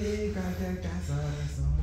Y cualquier caso de eso.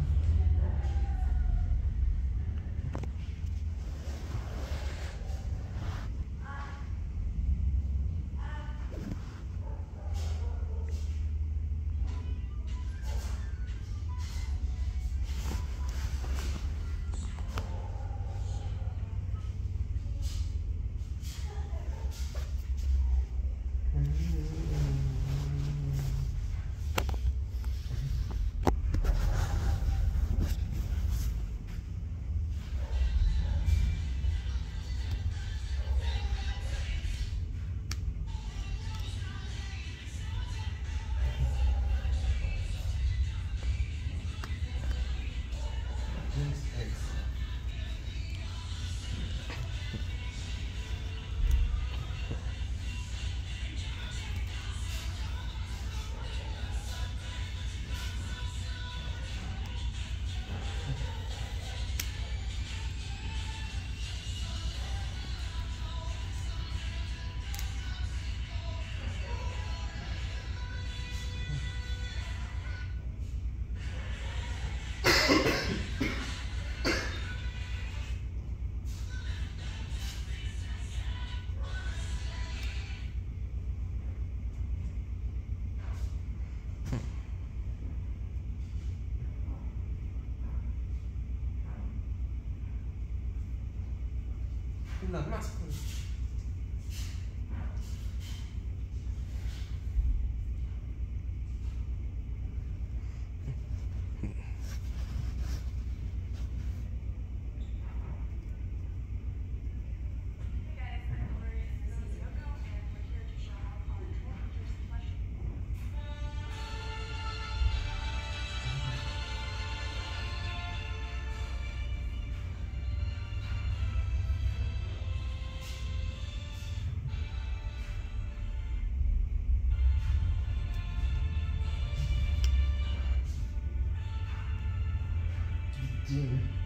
películas más. Mira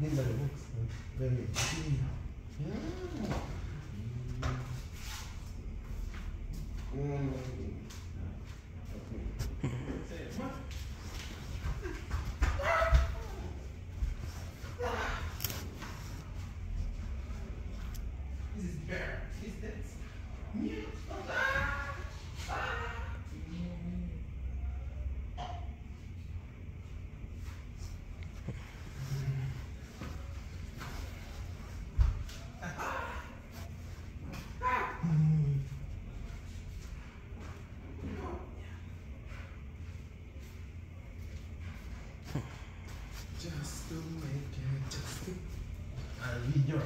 Then the books, very clean. Yeah. To make it to... I'll read your